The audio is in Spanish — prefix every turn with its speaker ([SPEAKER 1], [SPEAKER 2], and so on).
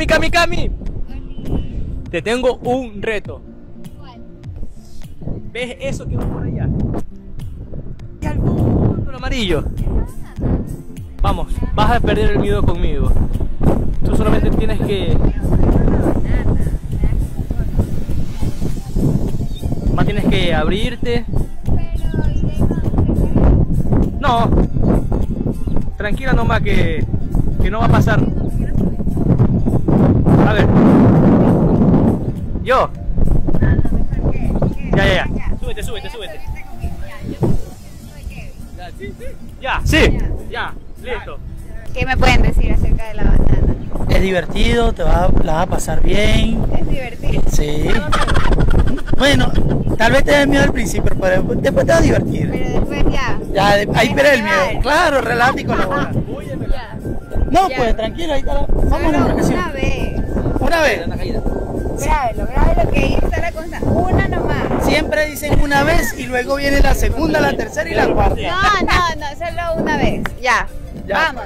[SPEAKER 1] Cami, Cami, Cami. Te tengo un reto. ¿Ves eso que va por allá? Y al fondo, amarillo. Vamos, vas a perder el miedo conmigo. Tú solamente tienes que. Más tienes que abrirte. No. Tranquila nomás que, que no va a pasar. A ver. Yo. Ya, ya, ya. Súbete, súbete, súbete. Ya, sí. Ya, listo.
[SPEAKER 2] ¿Qué me pueden decir acerca de la banana?
[SPEAKER 3] Es divertido, te vas a, la vas a pasar bien.
[SPEAKER 2] Es divertido.
[SPEAKER 3] Sí. Bueno, tal vez te dé miedo al principio, pero después te vas a divertir.
[SPEAKER 2] Pero después ya.
[SPEAKER 3] Ya, de- ahí pierde el miedo. Claro, relájate con la bola.
[SPEAKER 2] Ya.
[SPEAKER 3] No,
[SPEAKER 2] Ya.
[SPEAKER 3] pues tranquilo, ahí está. la- Vamos a la
[SPEAKER 2] Grábelo, grábelo que está la cosa. Una nomás.
[SPEAKER 3] Siempre dicen una vez y luego viene la segunda, la tercera y la cuarta.
[SPEAKER 2] No, no, no, solo una vez. Ya.
[SPEAKER 3] Ya.
[SPEAKER 2] Vamos.